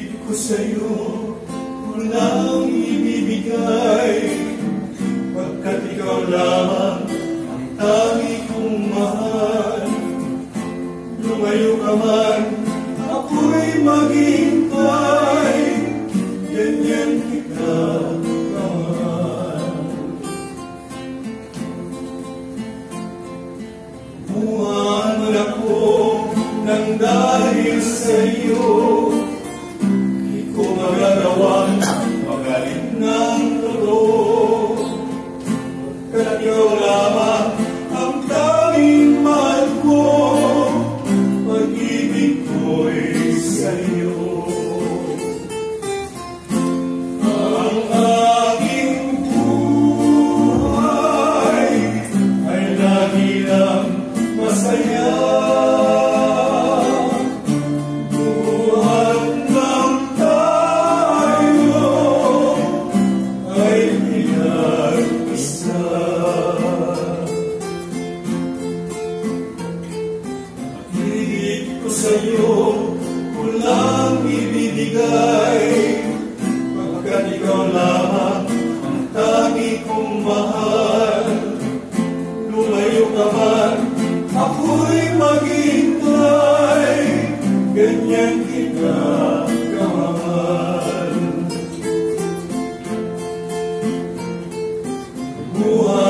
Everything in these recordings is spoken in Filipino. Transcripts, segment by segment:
ko sa'yo. Walang ibibigay. Pagkat ikaw lamang ang tangi kong mahal. Lumayo ka man, ako'y maghintay Ganyan kita kamahal Buwan mo ako nang dahil sa iyong kulang ibibigay. Pagkat ikaw lamang ang tangi kong mahal. Lumayo ka man, ako'y maghintay. Ganyan kita kamahal. Buhay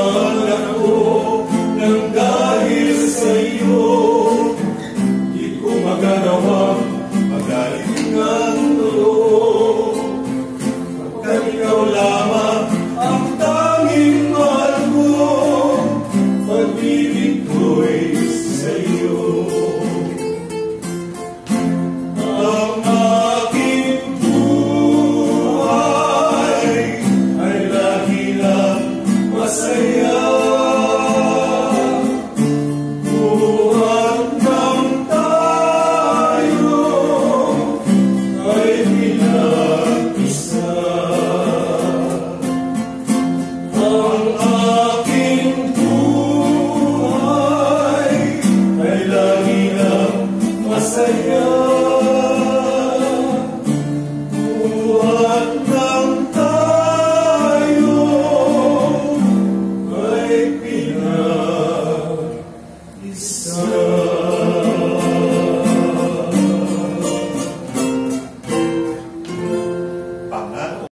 Senhor.